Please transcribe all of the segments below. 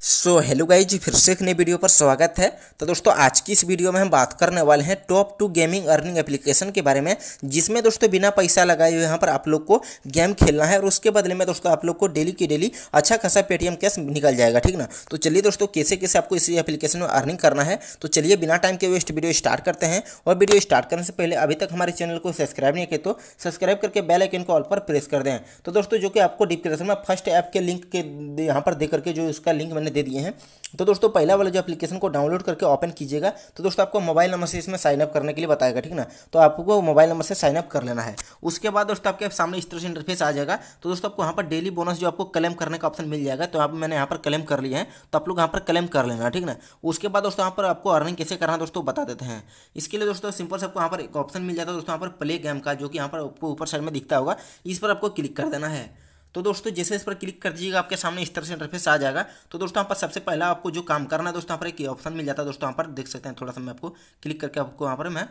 So hello guys फिर से एक नई वीडियो पर स्वागत है। तो दोस्तों, आज की इस वीडियो में हम बात करने वाले हैं top two gaming earning application के बारे में, जिसमें दोस्तों बिना पैसा लगाए हुए यहाँ पर आप लोग को गेम खेलना है और उसके बदले में दोस्तों आप लोग को डेली की डेली अच्छा खासा पेटीएम कैश निकल जाएगा, ठीक ना? तो चलिए दोस्तों, कैसे कैसे आपको इसी एप्लीकेशन में अर्निंग करना है तो चलिए बिना टाइम के वेस्ट वीडियो स्टार्ट करते हैं। और वीडियो स्टार्ट करने से पहले अभी तक हमारे चैनल को सब्सक्राइब नहीं किया तो सब्सक्राइब करके बेल आइकन को ऑल पर प्रेस कर दें। तो दोस्तों, जो कि आपको डिस्क्रिप्शन में फ़र्स्ट ऐप के लिंक के यहाँ पर दे करके जो उसका लिंक मैंने दे दिए हैं। तो दोस्तों, पहला वाला जो एप्लीकेशन को डाउनलोड करके ओपन कीजिएगा। तो दोस्तों, आपको मोबाइल नंबर से इसमें साइनअप करने के लिए बताएगा, ठीक ना? तो आपको मोबाइल नंबर से साइनअप कर लेना है। उसके बाद दोस्तों, आपके सामने इस तरह से इंटरफेस आ जाएगा। तो दोस्तों, आपको यहाँ पर डेली बोनस जो आपको क्लेम करने का ऑप्शन मिल जाएगा तो आप मैंने यहाँ पर क्लेम कर लिया है। तो आप लोग यहाँ पर क्लेम कर लेना, ठीक ना? उसके बाद दोस्तों, यहाँ पर आपको अर्निंग कैसे करना दोस्तों, बता देते हैं। इसके लिए दोस्तों सिंपल से आपको यहाँ पर एक ऑप्शन मिल जाता है। दोस्तों, यहाँ पर प्ले गेम का, जो कि यहाँ पर आपको ऊपर साइड में दिखता होगा, इस पर आपको क्लिक कर देना है। तो दोस्तों, जैसे इस पर क्लिक कर दीजिएगा, आपके सामने इस तरह से इंटरफेस आ जाएगा। तो दोस्तों, यहाँ पर सबसे पहला आपको जो काम करना है, दोस्तों, यहाँ पर एक ऑप्शन मिल जाता है। दोस्तों, यहाँ पर देख सकते हैं, थोड़ा सा मैं आपको क्लिक करके आपको, यहाँ पर मैं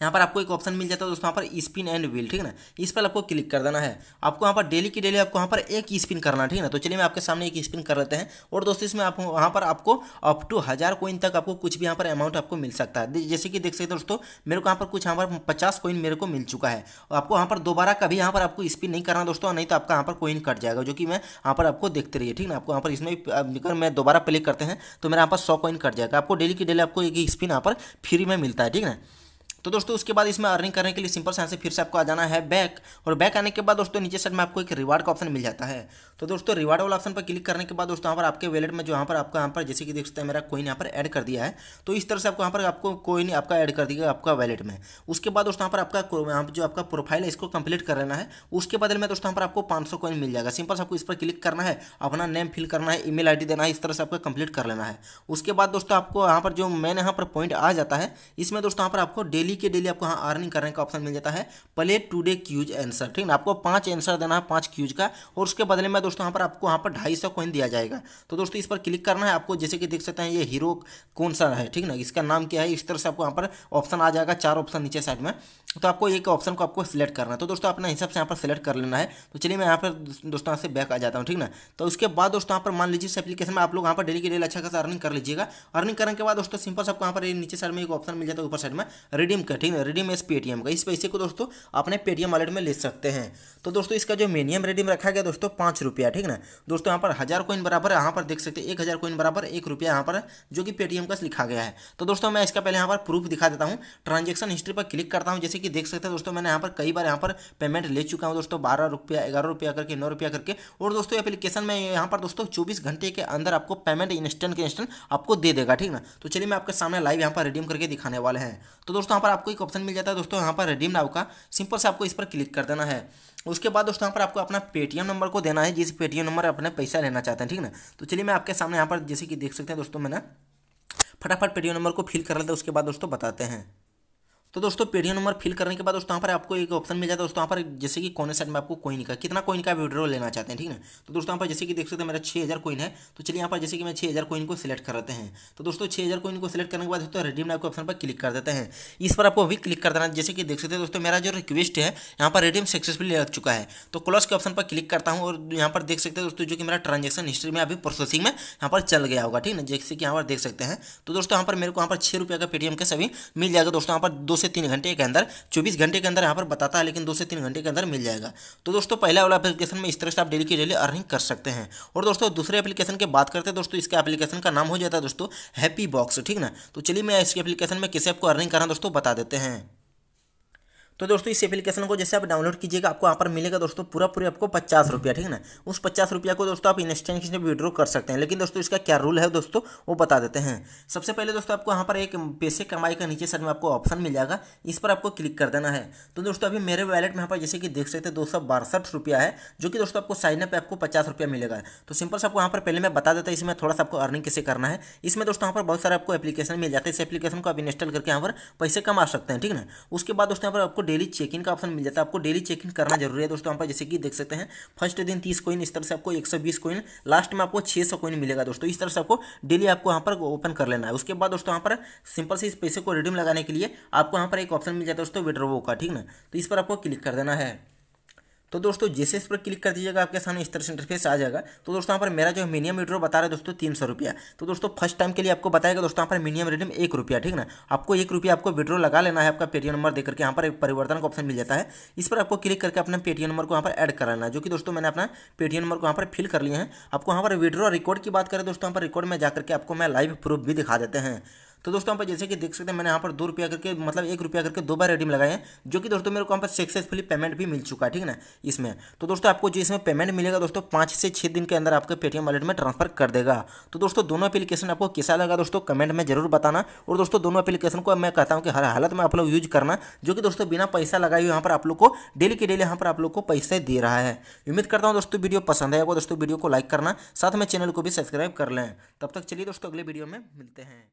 यहाँ पर आपको एक ऑप्शन मिल जाता है दोस्तों यहाँ पर स्पिन एंड व्हील ठीक है ना इस पर आपको क्लिक कर देना है आपको यहाँ पर डेली की डेली आपको यहाँ पर एक स्पिन करना ठीक है ना तो चलिए मैं आपके सामने एक स्पिन कर लेते हैं और दोस्तों इसमें आप वहाँ पर आपको अप टू हज़ार कोइन तक आपको कुछ भी यहाँ पर अमाउंट आपको मिल सकता है जैसे कि देख सकते हैं दोस्तों मेरे को यहाँ पर कुछ यहाँ पर पचास कोइन मेरे को मिल चुका है आपको यहाँ पर दोबारा कभी यहाँ पर आपको स्पिन नहीं करना दोस्तों नहीं तो आपका यहाँ पर कोइन कट जाएगा जो कि मैं यहाँ पर आपको देखते रहिए ठीक ना आपको यहाँ पर इसमें अगर मैं दोबारा प्ले करते हैं तो मेरा यहाँ पर सौ कोइन कट जाएगा आपको डेली की डेली आपको एक स्पिन यहाँ पर फ्री में मिलता है ठीक है तो दोस्तों उसके बाद इसमें अर्निंग करने के लिए सिंपल से फिर से आपको आ जाना है बैक और बैक आने के बाद दोस्तों नीचे साइड में आपको एक रिवार्ड का ऑप्शन मिल जाता है तो दोस्तों रिवार्ड वाला ऑप्शन पर क्लिक करने के बाद दोस्तों यहाँ पर आपके वैलेट में जो यहाँ पर आपका यहाँ पर जैसे कि देख सकते हैं मेरा कोइन यहाँ पर ऐड कर दिया है तो इस तरह से आपको यहाँ पर आपको कोइन आपका ऐड कर दिया आपका वैलेट में उसके बाद दोस्तों यहाँ पर आपका यहाँ पर जो आपका प्रोफ़ाइल है इसको कंप्लीट कर लेना है उसके बदल में दोस्तों यहाँ पर आपको पाँच सौ कोइन मिल जाएगा सिंपल से आपको इस पर क्लिक करना है अपना नेम फिल करना है ईमेल आईडी देना है इस तरह से आपको कंप्लीट कर लेना है उसके बाद दोस्तों आपको यहाँ पर जो मेन यहाँ पर पॉइंट आ जाता है इसमें दोस्तों यहाँ पर आपको डेली के डेली आपको यहाँ अर्निंग करने का ऑप्शन मिल जाता है। प्ले टूडे क्यूज आंसर ठीक है आपको पाँच आंसर देना है, पाँच क्यूज का, और उसके बदले में दोस्तों यहाँ पर आपको यहाँ पर ढाई सौ कॉइन दिया जाएगा। तो दोस्तों इस पर क्लिक करना है, आपको जैसे कि देख सकते हैं ये हीरो कौन सा है, ठीक ना? इसका नाम क्या है? इस तरह से आपको यहाँ पर ऑप्शन आ जाएगा, चार ऑप्शन नीचे साइड में। तो आपको एक ऑप्शन को आपको सिलेक्ट करना है। तो दोस्तों अपने हिसाब से यहाँ पर सिलेक्ट कर लेना है। तो चलिए मैं यहाँ पर दोस्तों यहाँ से बैक आ जाता हूँ, ठीक ना? तो उसके बाद दोस्तों यहाँ पर मान लीजिए इस एप्लीकेशन में आप लोग यहाँ पर डेली के डेली अच्छा खासा अर्निंग कर लीजिएगा। अर्निंग करने के बाद दोस्तों सिंपल से आपको यहाँ पर नीचे साइड में एक ऑप्शन मिल जाता है, ऊपर साइड में। रिडीम का, ठीक है रिडीम एस पेटीएम का। इस पैसे को दोस्तों, अपने पेटीएम वॉलेट में ले सकते हैं। तो दोस्तों, इसका जो मिनिमम रेडियम रखा गया दोस्तों, पाँच रुपया, ठीक ना? दोस्तों, यहाँ पर हज़ार कोइन बराबर यहाँ पर देख सकते हैं, एक हज़ार कोइन बराबर, एक रुपया यहाँ पर जो कि पेटीएम का लिखा गया है। तो दोस्तों, मैं इसका पहले यहाँ पर प्रूफ दिखा देता हूँ। ट्रांजेक्शन हिस्ट्री पर क्लिक करता हूँ, जैसे कि देख सकते हैं दोस्तों, मैंने यहाँ पर कई बार यहाँ पर पेमेंट ले चुका हूँ दोस्तों, बारह रुपया, ग्यारह रुपया करके, नौ रुपया करके। और दोस्तों एप्लीकेशन में यहाँ पर दोस्तों, चौबीस घंटे के अंदर आपको पेमेंट इंस्टेंट के इंस्टेंट आपको दे देगा, ठीक ना? तो चलिए, मैं आपके सामने लाइव यहाँ पर रिडीम करके दिखाने वाले हैं। तो दोस्तों, यहाँ पर आपको एक ऑप्शन मिल जाता है दोस्तों, यहाँ पर रिडीम नाव का। सिंपल से आपको इस पर क्लिक कर देना है। उसके बाद दोस्तों, यहाँ पर आपको अपना पेटीएम नंबर को देना है। जिस पेटीएम नंबर अपने पैसा लेना चाहते हैं, ठीक ना? तो चलिए मैं आपके सामने यहाँ पर जैसे कि देख सकते हैं दोस्तों, मैंने फटाफट पेटीएम नंबर को फिल कर लेते हैं उसके बाद दोस्तों बताते हैं। तो दोस्तों पेटीएम नंबर फिल करने के बाद दोस्तों यहाँ पर आपको एक ऑप्शन मिल जाता है दोस्तों यहाँ पर जैसे कि कोने साइड में आपको कोइन का कितना कोइन का विड्रॉ लेना चाहते हैं ठीक है तो दोस्तों यहाँ पर जैसे कि देख सकते हैं मेरा छः हज़ार कोइन है तो चलिए यहाँ पर जैसे कि मैं छः हज़ार कोइन को सिलेक्ट कर देते हैं तो दोस्तों छः हज़ार कोइन को सिलेक्ट करने के बाद दोस्तों रिडीम नाउ के ऑप्शन पर क्लिक कर देते हैं इस पर आपको अभी क्लिक कर देना जैसे कि देख सकते हैं दोस्तों मेरा जो रिक्वेस्ट है यहाँ पर रिडीम सक्सेसफुली लग चुका है तो क्लोज के ऑप्शन पर क्लिक करता हूँ और यहाँ पर देख सकते हैं दोस्तों जो कि मेरा ट्रांजेक्शन हिस्ट्री में अभी प्रोसेसिंग में यहाँ पर चल गया होगा ठीक है जैसे कि यहाँ पर देख सकते हैं तो दोस्तों यहाँ पर मेरे को यहाँ पर छः रुपये का पेटीएम के सभी मिल जाएगा दोस्तों यहाँ पर दो से तीन घंटे के अंदर, चौबीस घंटे के अंदर यहाँ पर बताता है, लेकिन दो से तीन घंटे के अंदर मिल जाएगा। तो दोस्तों, पहला वाला एप्लीकेशन में इस तरह से आप डेली की डेली अर्निंग कर सकते हैं। और दोस्तों, दूसरे एप्लीकेशन की बात करते हैं, दोस्तों, इसके एप्लीकेशन का नाम हो जाता है, दोस्तों हैप्पी बॉक्स ठीक ना? तो चलिए मैं इसके एप्लीकेशन में किसे आपको अर्निंग करना दोस्तों, बता देते हैं। तो दोस्तों इस एप्लीकेशन को जैसे आप डाउनलोड कीजिएगा, आपको यहाँ पर मिलेगा दोस्तों पूरा पूरी आपको पचास रुपया, ठीक है ना? उस पचास रुपया को दोस्तों आप इंस्टेंट में विड्रॉ कर सकते हैं। लेकिन दोस्तों इसका क्या रूल है दोस्तों? वो बता देते हैं। सबसे पहले दोस्तों आपको यहाँ पर एक पैसे कमाई का नीचे साइड में आपको ऑप्शन मिल जाएगा। इस पर आपको क्लिक कर देना है। तो दोस्तों अभी मेरे वैलेट में यहाँ पर जैसे कि देख सकते हैं, दो सौ बासठ रुपया है, जो कि दोस्तों आपको साइन अप आपको पचास रुपया मिलेगा। तो सिंपल से आपको यहाँ पर पहले मैं बता देता इसमें थोड़ा सा आपको अर्निंग कैसे करना है। इसमें दोस्तों यहाँ पर बहुत सारे आपको एप्लीकेशन मिल जाते हैं। इस एप्लीकेशन को आप इंस्टॉल करके यहाँ पर पैसे कमा सकते हैं, ठीक है उसके बाद दोस्तों यहाँ पर आपको डेली चेक इन का ऑप्शन मिल जाता है। आपको डेली चेक इन करना ज़रूरी है दोस्तों यहाँ पर जैसे कि देख सकते हैं फ़र्स्ट दिन तीस कोइन इस तरह से आपको एक सौ बीस कोइन लास्ट में आपको छह सौ कोइन मिलेगा दोस्तों। इस तरह से आपको डेली आपको यहाँ पर ओपन कर लेना है। उसके बाद दोस्तों यहाँ पर सिंपल से इस पैसे को रिडीम लगाने के लिए आपको यहाँ पर एक ऑप्शन मिल जाता है दोस्तों विड्रोवो का, ठीक ना? तो इस पर आपको क्लिक कर देना है। तो दोस्तों, जैसे इस पर क्लिक कर दीजिएगा, आपके सामने इस तरह से इंटरफेस आ जाएगा। तो दोस्तों, यहाँ पर मेरा जो मिनिमम विड्रो बता रहा है दोस्तों, तीन सौ रुपया। तो दोस्तों फ़र्स्ट टाइम के लिए आपको बताएगा दोस्तों, यहाँ पर मिनिमम रिडीम एक रुपया, ठीक ना? आपको एक रुपया आपको विड्रो लगा लेना है, आपका पेटीएम नंबर देकर के यहाँ पर परिवर्तन का ऑप्शन मिल जाता है। इस पर आपको क्लिक करके अपना पेटीएम नंबर को यहाँ पर ऐड कर लेना है। जो कि दोस्तों, मैंने अपना पेटीएम नंबर को यहाँ पर फिल कर लिए हैं। आपको यहाँ पर विड्रो रिकॉर्ड की बात करें, दोस्तों, यहाँ पर रिकॉर्ड में जाकर के आपको मैं लाइव प्रूफ भी दिखा देते हैं। तो दोस्तों यहाँ पर जैसे कि देख सकते हैं, मैंने यहाँ पर दो रुपया करके मतलब एक रुपया करके दो बार रेडीम लगाए हैं, जो कि दोस्तों मेरे को यहाँ पर सक्सेसफुली पेमेंट भी मिल चुका है, ठीक है ना, इसमें। तो दोस्तों, आपको जो इसमें पेमेंट मिलेगा दोस्तों, पाँच से छः दिन के अंदर आपके पेटीएम वॉलेट में ट्रांसफ़र कर देगा। तो दोस्तों, दोनों एप्लीकेशन आपको कैसा लगा दोस्तों कमेंट में ज़रूर बताना। और दोस्तों, दोनों एप्लीकेशन को मैं कहता हूँ कि हर हालत में आप लोग यूज़ करना, जो कि दोस्तों, बिना पैसा लगाए हुए यहाँ पर आप लोग को डेली के डेली यहाँ पर आप लोग को पैसे दे रहा है। उम्मीद करता हूँ दोस्तों, वीडियो पसंद है दोस्तों, वीडियो को लाइक करना, साथ में चैनल को भी सब्सक्राइब कर लें। तब तक चलिए दोस्तों, अगले वीडियो में मिलते हैं।